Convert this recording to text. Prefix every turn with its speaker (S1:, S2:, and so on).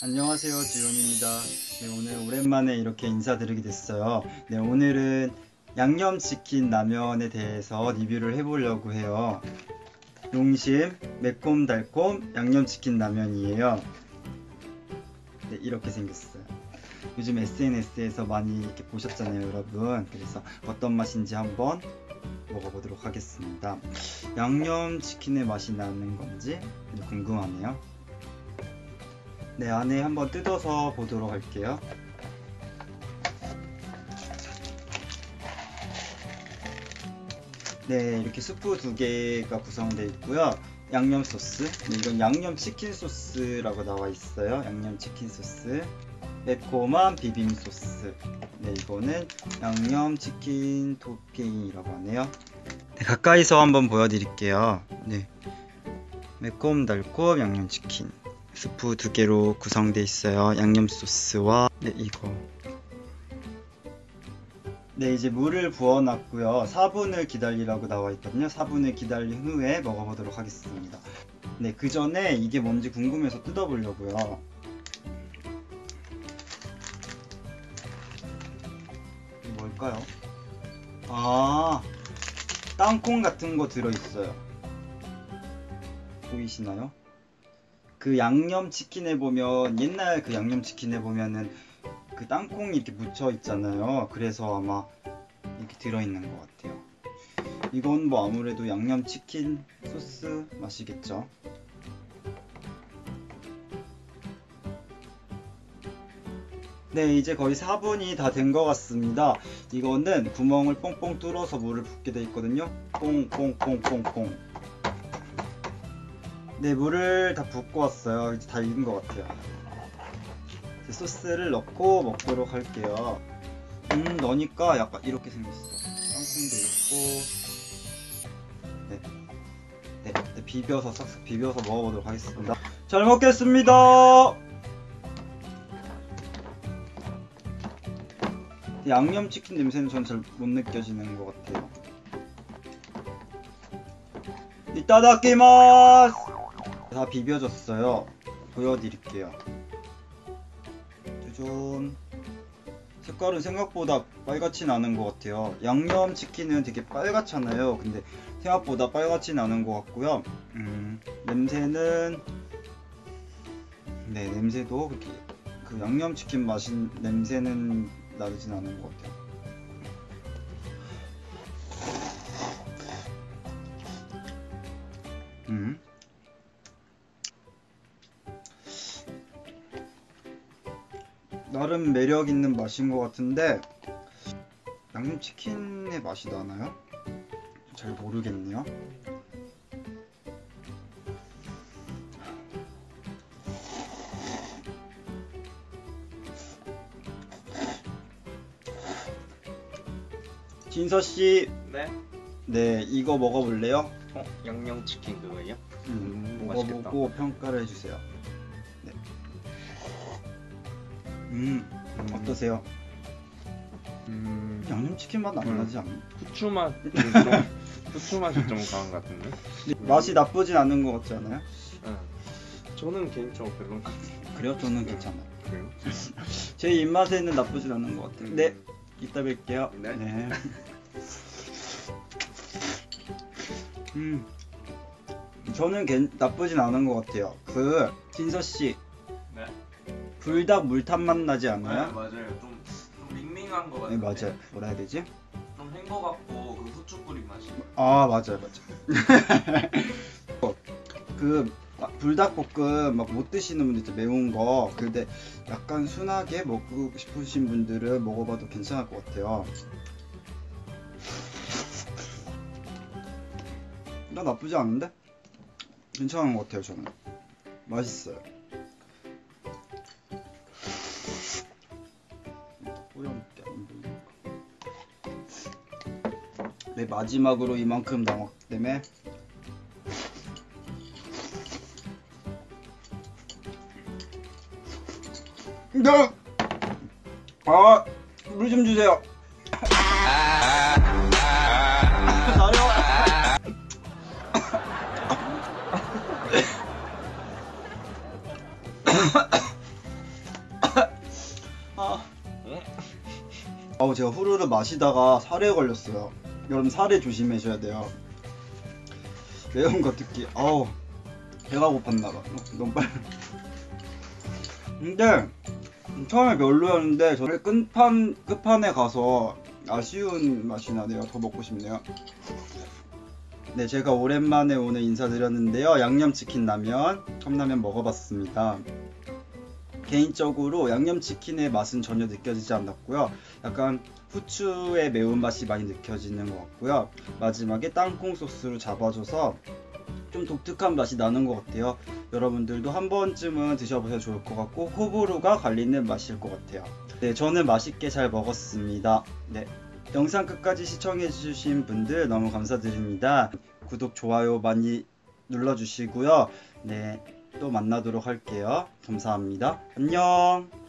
S1: 안녕하세요 지훈입니다. 네, 오늘 오랜만에 이렇게 인사드리게 됐어요. 네 오늘은 양념치킨 라면에 대해서 리뷰를 해보려고 해요. 용심 매콤달콤 양념치킨 라면이에요. 네 이렇게 생겼어요. 요즘 SNS에서 많이 이렇게 보셨잖아요 여러분. 그래서 어떤 맛인지 한번 먹어보도록 하겠습니다. 양념치킨의 맛이 나는 건지 궁금하네요 네, 안에 한번 뜯어서 보도록 할게요. 네, 이렇게 스프 두 개가 구성되어 있고요. 양념 소스. 네, 이건 양념 치킨 소스라고 나와 있어요. 양념 치킨 소스. 매콤한 비빔 소스. 네, 이거는 양념 치킨 토핑이라고 하네요. 네, 가까이서 한번 보여드릴게요. 네. 매콤 달콤 양념 치킨. 스프 두 개로 구성되어 있어요. 양념 소스와 네, 이거. 네, 이제 물을 부어놨고요. 4분을 기다리라고 나와 있거든요. 4분을 기다린 후에 먹어보도록 하겠습니다. 네, 그 전에 이게 뭔지 궁금해서 뜯어보려고요. 뭘까요? 아, 땅콩 같은 거 들어있어요. 보이시나요? 그 양념 치킨에 보면 옛날 그 양념 치킨에 보면은 그 땅콩이 이렇게 묻혀 있잖아요. 그래서 아마 이렇게 들어 있는 것 같아요. 이건 뭐 아무래도 양념 치킨 소스 맛이겠죠. 네, 이제 거의 4분이 다 된 것 같습니다. 이거는 구멍을 뽕뽕 뚫어서 물을 붓게 돼 있거든요. 뽕뽕뽕뽕뽕. 네, 물을 다 붓고 왔어요. 이제 다 익은 것 같아요. 이제 소스를 넣고 먹도록 할게요. 음, 넣으니까 약간 이렇게 생겼어. 땅콩도 있고. 네. 네, 네, 비벼서 싹싹 비벼서 먹어보도록 하겠습니다. 잘 먹겠습니다! 양념치킨 냄새는 전 잘 못 느껴지는 것 같아요. 이따다키마스! 다 비벼졌어요. 보여드릴게요. 좀 색깔은 생각보다 빨갛진 않은 것 같아요. 양념 치킨은 되게 빨갛잖아요. 근데 생각보다 빨갛진 않은 것 같고요. 음, 냄새는 네 냄새도 그렇게 그 양념치킨 맛인 냄새는 나진 않은 것 같아요. 나름 매력 있는 맛인 것 같은데 양념치킨의 맛이 나나요? 잘 모르겠네요. 진서 씨,
S2: 네?
S1: 네 이거 먹어볼래요?
S2: 어? 양념치킨 그거예요?
S1: 음,
S2: 음,
S1: 먹어보고 평가를 해주세요. 음,
S2: 음.
S1: 어떠세요?
S2: 음,
S1: 양념치킨 맛 안
S2: 음.
S1: 나지 않나?
S2: 후추 맛 좀, 후추 맛이 좀 강한 것 같은데?
S1: 맛이 나쁘진 않은 것 같지 않아요?
S2: 응. 저는 개인적으로 같아요.
S1: 그래요? 저는 괜찮아요.
S2: 그래요?
S1: 제 입맛에는 나쁘진 않은 것 같아요.
S2: 음.
S1: 네, 이따 뵐게요.
S2: 네.
S1: 음, 저는 괜- 나쁘진 않은 것 같아요. 그 진서 씨
S2: 네.
S1: 불닭 물탄 맛 나지 않아요?
S3: 맞아요. 좀, 좀 밍밍한 거
S1: 네,
S3: 같은데.
S1: 맞아요. 뭐라 해야 되지?
S3: 좀 헹궈 갖고 그 후추 뿌린 맛이.
S1: 아 맞아요 맞아요 어, 그 아, 불닭볶음 막 못 드시는 분들 있죠 매운 거 근데 약간 순하게 먹고 싶으신 분들은 먹어봐도 괜찮을 것 같아요 나 나쁘지 않은데? 괜찮은 것 같아요 저는 맛있어요 네, 마지막으로 이만큼 남았기 때문에 네. 아, 물 좀 주세요. 잘해. 아, 어, 제가 후루를 마시다가 살에 걸렸어요. 여러분 살에 조심하셔야 돼요. 매운 거 특히 아우 배가 고팠나 봐. 너무 빨리. 근데 처음에 별로였는데 저를 끝판 끝판에 가서 아쉬운 맛이 나네요. 더 먹고 싶네요. 네, 제가 오랜만에 오늘 인사드렸는데요. 양념치킨 라면, 컵라면 먹어봤습니다. 개인적으로 양념치킨의 맛은 전혀 느껴지지 않았고요. 약간 후추의 매운맛이 많이 느껴지는 것 같고요. 마지막에 땅콩 소스로 잡아줘서 좀 독특한 맛이 나는 것 같아요. 여러분들도 한 번쯤은 드셔보셔도 좋을 것 같고 호불호가 갈리는 맛일 것 같아요. 네, 저는 맛있게 잘 먹었습니다. 네, 영상 끝까지 시청해주신 분들 너무 감사드립니다. 구독, 좋아요 많이 눌러주시고요. 네, 또 만나도록 할게요. 감사합니다. 안녕!